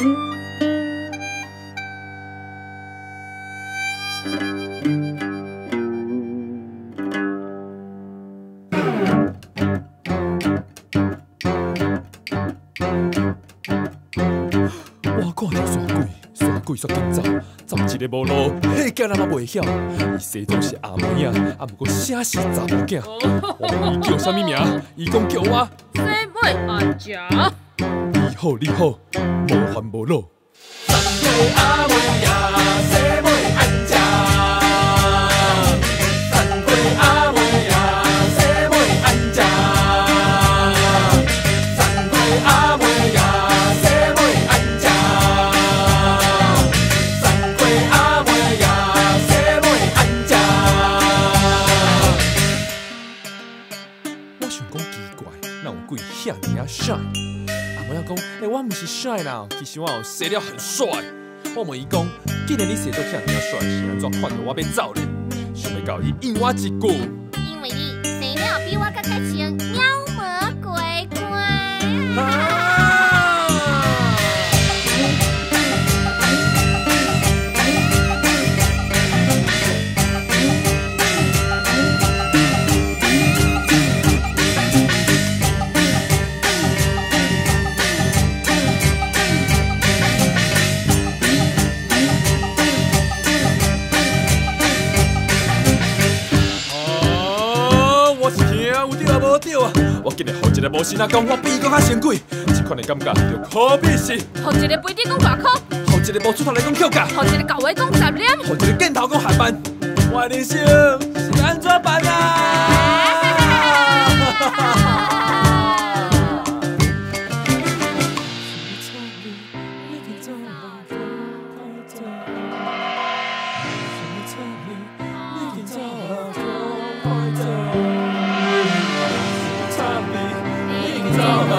我看到山鬼，山鬼煞紧走，走一个无路，吓死人嘛袂晓。伊西东是阿妹仔，啊不过生是查某囝，伊叫什么名？伊讲叫我 西妹阿姐。好你好，无烦无恼。我想讲奇怪，哪有鬼遐尔啊？我要讲，诶、我唔是帅啦，其实我写了很帅。我问伊讲，既然你生到遐尔帅，是安怎看到我要走呢？想要到伊应我一句，因为你生了比我更开心啊，我今日互一个无心啊讲，我比伊搁较神鬼，这款的感觉就可比是，互一个肥猪讲外口，互一个无出头来讲扣价，互一个狗话讲十念。互一个镜头讲下班，我的人生是安怎办啊？诶，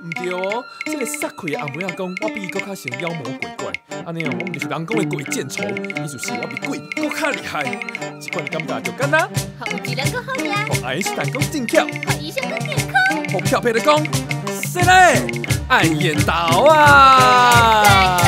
毋对哦，这个撒开的阿妹仔讲，我比伊搁较像妖魔鬼怪，安尼哦，我们就是人讲的鬼见愁，意思是我比鬼搁较厉害，这款的感觉就简单，互有质量更好呀，互爱因斯坦讲正巧，互医生更健康。互漂皮的讲，谁嘞？爱演导啊！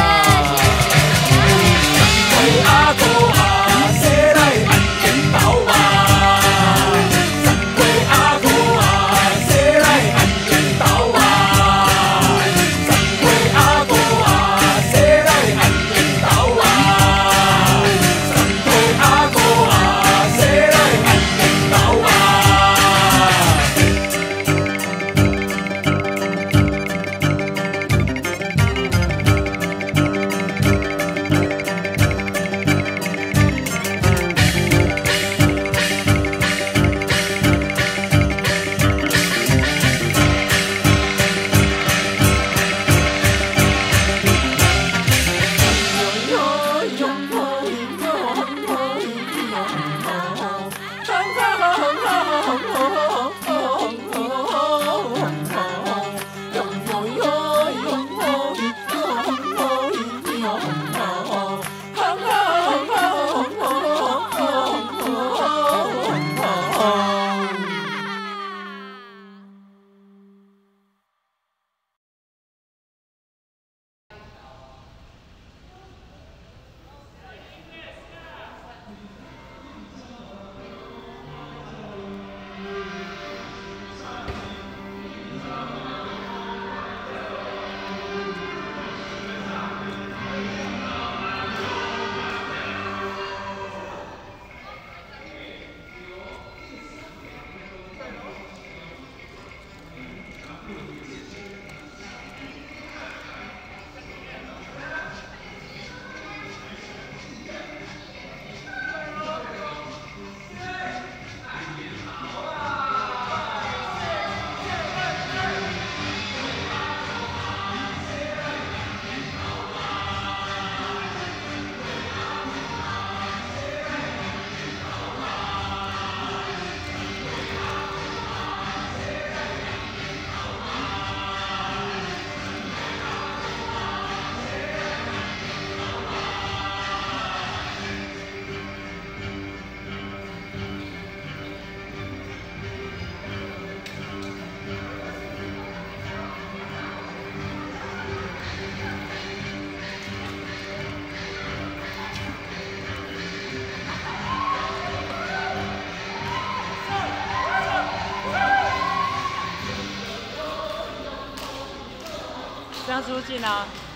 这样出镜啊。